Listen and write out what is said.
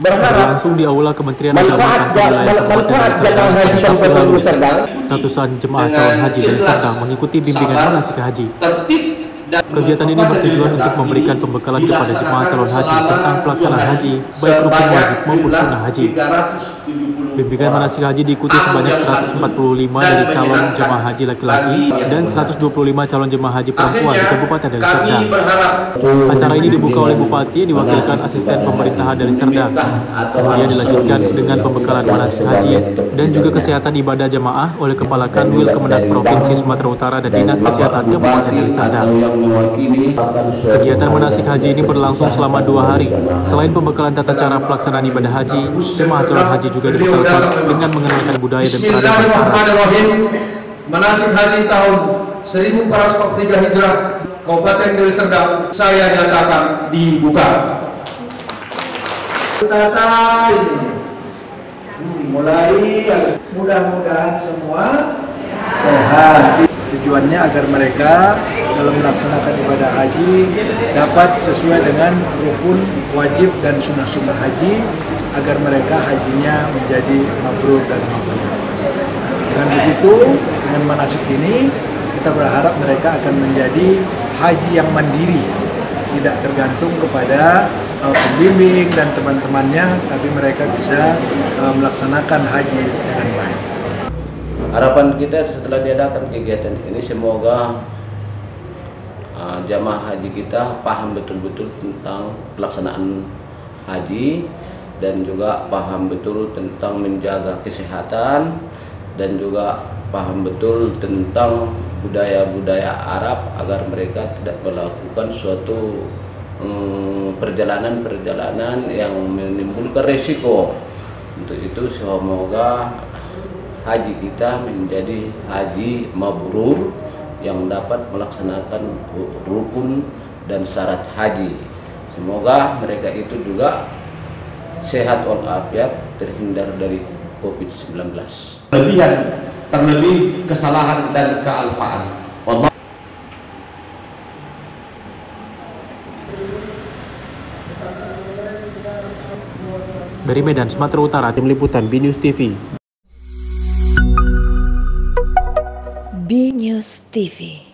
berlangsung di Aula Kementerian Agama Kantor Wilayah Kabupaten pada Sabtu lalu. Ratusan jemaah calon haji dari Serdang mengikuti bimbingan manasik haji. Kegiatan ini bertujuan untuk memberikan pembekalan kepada jemaah calon haji tentang pelaksanaan haji, baik rukun wajib maupun sunnah haji. Bimbingan manasik haji diikuti sebanyak 145 dari calon jemaah haji laki-laki dan 125 calon jemaah haji perempuan di Kabupaten Deli Serdang. Acara ini dibuka oleh Bupati yang diwakilkan asisten pemerintahan dari Serdang. Kemudian dilanjutkan dengan pembekalan manasik haji dan juga kesehatan ibadah jemaah oleh Kepala Kanwil Kemenang Provinsi Sumatera Utara dan Dinas Kesehatan Kabupaten Deli Serdang. Kegiatan manasik haji ini berlangsung selama dua hari. Selain pembekalan tata cara pelaksanaan ibadah haji, jemaah calon haji juga dibekalkan dengan mengenalkan budaya dan peradaban. Manasik haji tahun 1443 Hijrah Kabupaten Deli Serdang saya nyatakan dibuka. Tata ini hmm, mulai mudah-mudahan semua sehat. Tujuannya agar mereka dalam melaksanakan ibadah haji dapat sesuai dengan rukun wajib dan sunnah-sunnah haji agar mereka hajinya menjadi mabrur dan mabrur. Dengan begitu, dengan manasik ini kita berharap mereka akan menjadi haji yang mandiri, tidak tergantung kepada uh, pembimbing dan teman-temannya, tapi mereka bisa uh, melaksanakan haji dengan baik. Harapan kita setelah diadakan kegiatan ini semoga uh, jamaah haji kita paham betul-betul tentang pelaksanaan haji dan juga paham betul tentang menjaga kesehatan dan juga paham betul tentang budaya-budaya Arab agar mereka tidak melakukan suatu mm, perjalanan-perjalanan yang menimbulkan resiko. Untuk itu semoga haji kita menjadi haji mabrur yang dapat melaksanakan rukun dan syarat haji. Semoga mereka itu juga sehat walafiat terhindar dari COVID-19. Lebihan terlebih kesalahan dan kealfaan. Wallah. Dari Medan, Sumatera Utara, Tim Liputan B News TV. B News TV.